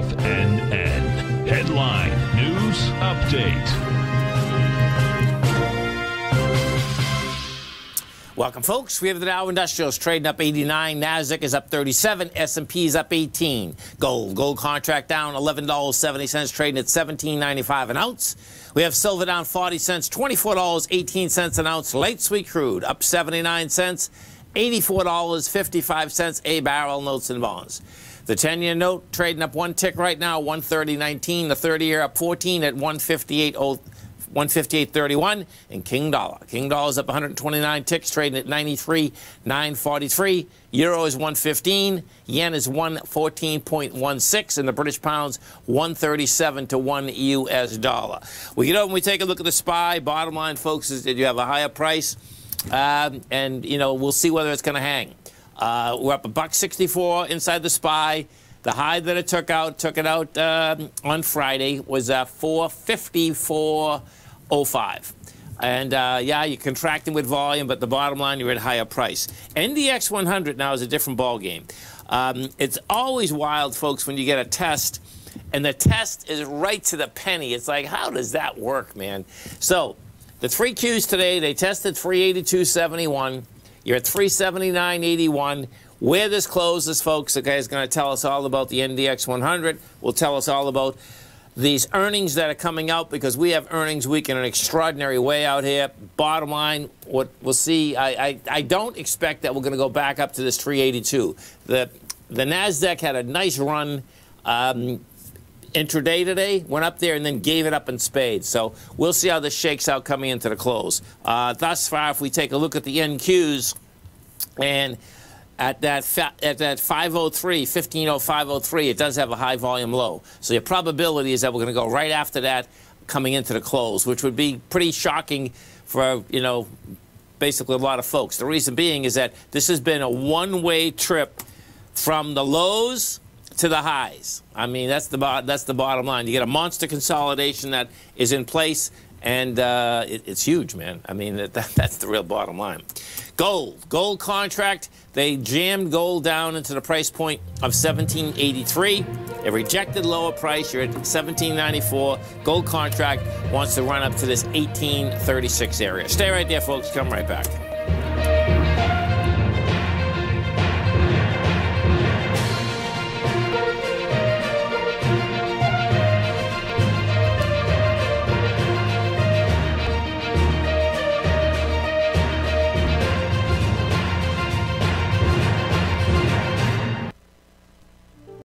FNN. Headline News Update. Welcome, folks. We have the Dow Industrials trading up 89. Nasdaq is up 37. S&P is up 18. Gold, gold contract down $11.70, trading at 17.95 an ounce. We have silver down 40 cents, $24.18 an ounce. Light sweet crude up 79 cents, $84.55 a barrel. Notes and bonds. The 10-year note trading up one tick right now, 130.19. The 30-year up 14 at 158.03. 158.31 and King Dollar. King Dollar is up 129 ticks, trading at 93.943. Euro is 115. Yen is 114.16, and the British pounds 137 to 1 U.S. dollar. We get over and we take a look at the SPY. Bottom line, folks, is that you have a higher price, um, and you know we'll see whether it's going to hang. Uh, we're up a buck 64 inside the SPY. The high that it took out, took it out um, on Friday, was uh, 454. 05. And uh, yeah, you're contracting with volume, but the bottom line, you're at a higher price. NDX 100 now is a different ballgame. Um, it's always wild, folks, when you get a test, and the test is right to the penny. It's like, how does that work, man? So the three Qs today, they tested 382.71. You're at 379.81. Where this closes, folks, okay, is going to tell us all about the NDX 100. Will tell us all about these earnings that are coming out because we have earnings week in an extraordinary way out here. Bottom line, what we'll see, I, I, I don't expect that we're going to go back up to this 382. The, the NASDAQ had a nice run um, intraday today, went up there and then gave it up in spades. So we'll see how this shakes out coming into the close. Uh, thus far, if we take a look at the NQs and at that at that 503, 150503, it does have a high volume low. So your probability is that we're going to go right after that coming into the close, which would be pretty shocking for, you know, basically a lot of folks. The reason being is that this has been a one-way trip from the lows to the highs. I mean, that's the that's the bottom line. You get a monster consolidation that is in place, and uh, it, it's huge, man. I mean, that, that's the real bottom line. Gold, gold contract, they jammed gold down into the price point of 1783. It rejected lower price. You're at 1794. Gold contract wants to run up to this 1836 area. Stay right there, folks. Come right back.